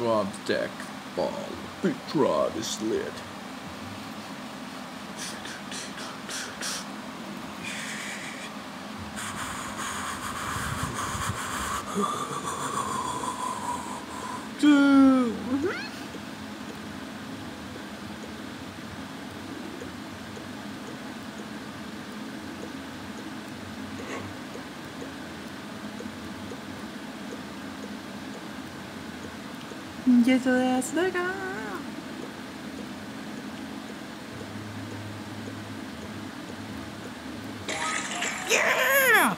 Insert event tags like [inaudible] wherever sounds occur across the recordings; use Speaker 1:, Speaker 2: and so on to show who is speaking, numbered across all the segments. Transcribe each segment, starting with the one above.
Speaker 1: drop deck ball. Big drive is lit.
Speaker 2: Your ass the. Yeah!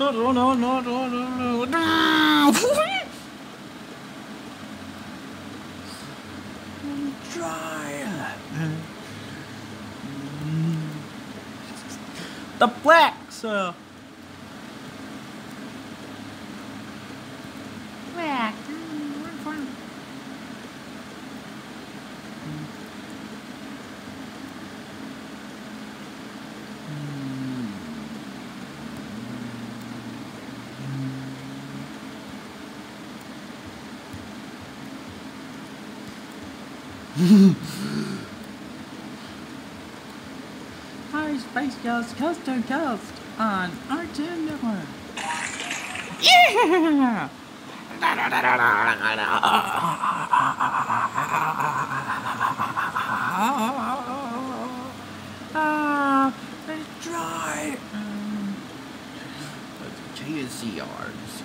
Speaker 2: No, no, no, no, no, no, no. The black. Black. Hmm. [laughs] Hi, Space Ghost, Coast to Coast on R2 Network. Yeah! Ah, let's try. Um, KSCRs.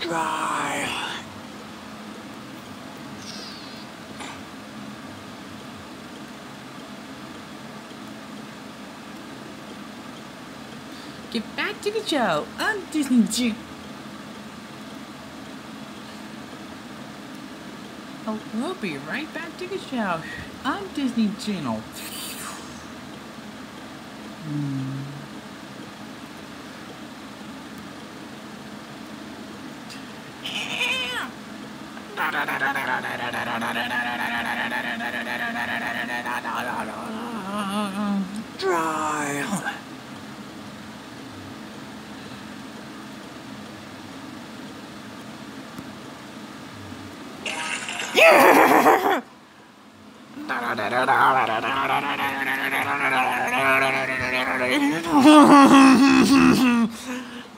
Speaker 2: Dry. Get back to the show I'm Disney Channel. Oh, we'll be right back to the show I'm Disney Channel. Dry. [laughs]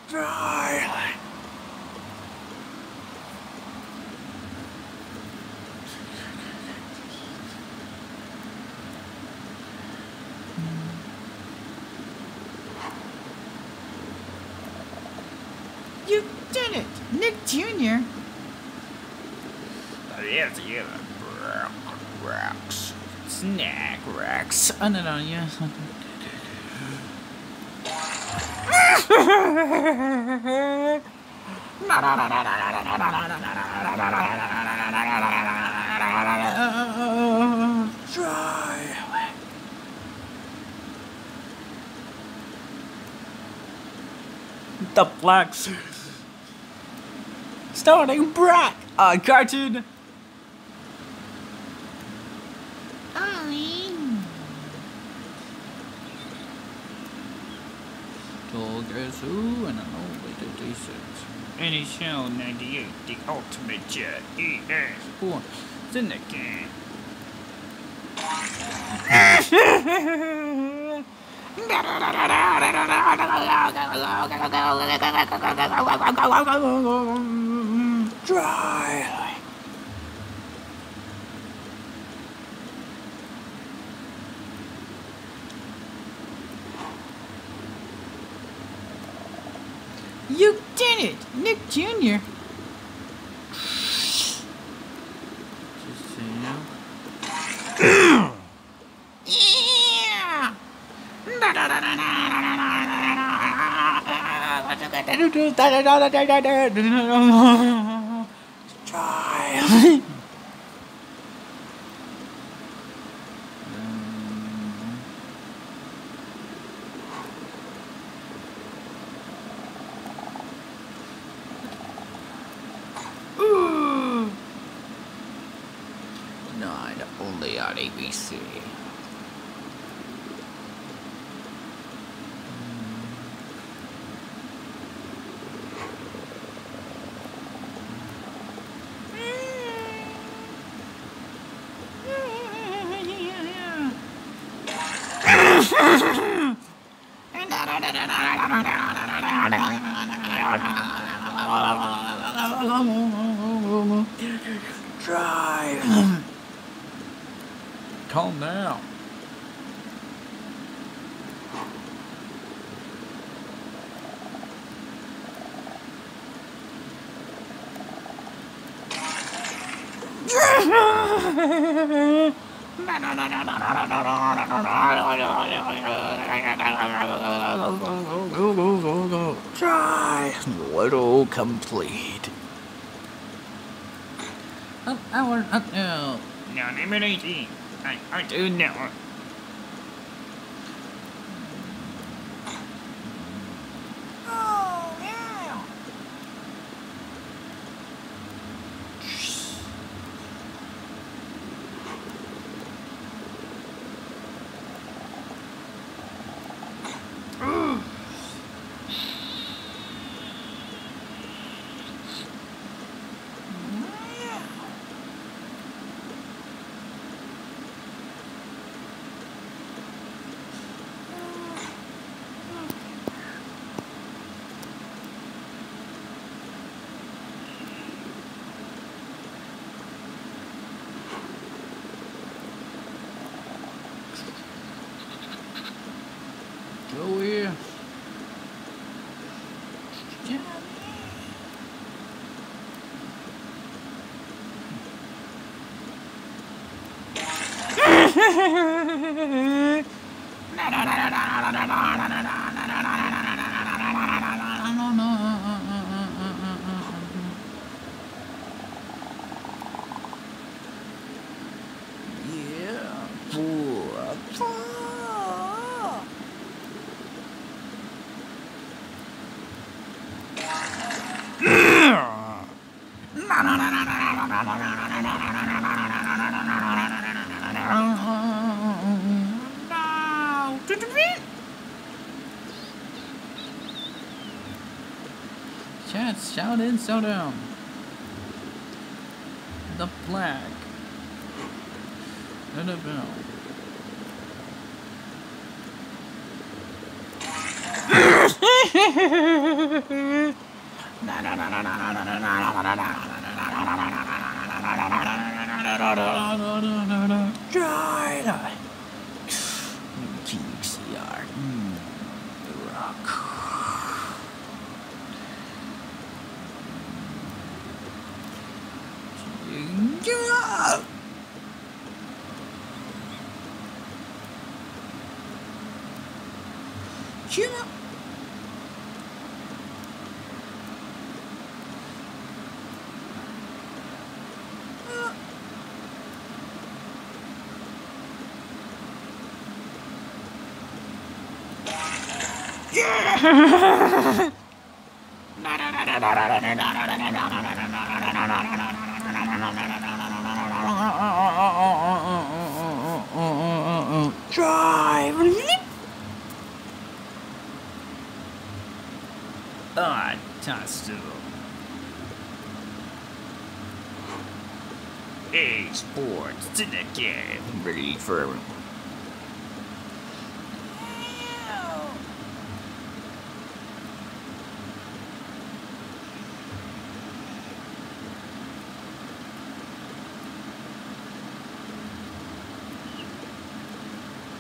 Speaker 2: Dry. You did it, Nick Jr. Yes, yeah. Racks. Snack racks. Oh, no, no, yes. Try. The blacks. Starting Brack, a uh, cartoon. Told guess who and what it is. And it's show 98, the ultimate jet ES4. It's in the game. Dry. You did it, Nick Jr. Yeah! Try. [laughs] Only ABC. Drive. Calm down. Try little complete. An hour up now.
Speaker 3: No, number 18. I, I do know.
Speaker 2: Oh, yeah. Joey. Yeah, [laughs] boy. No. Shout in, shout down. The flag. And a bell. China. [laughs] TXCR. Mm. Rock. Yeah. Yeah. [laughs] Drive.
Speaker 3: Ah, Tastu. EA Sports to the game.
Speaker 2: Ready for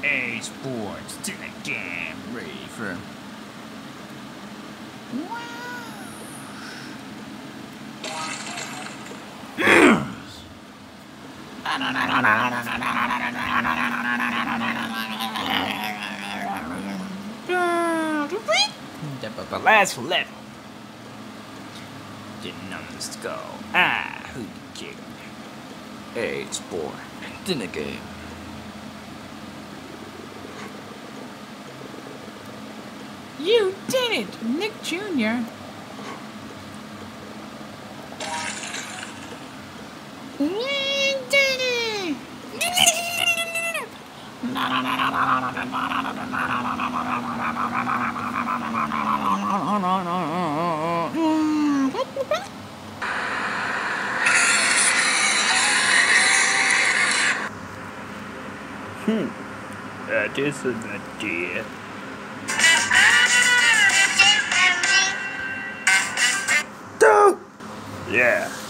Speaker 3: EA Sports to the game.
Speaker 2: ready for
Speaker 3: The last level. The numbers go. Ah, who kick?
Speaker 2: EA Sport in the game.
Speaker 3: You did it, Nick Jr.
Speaker 2: We did it! Hmm, that is an idea. Yeah.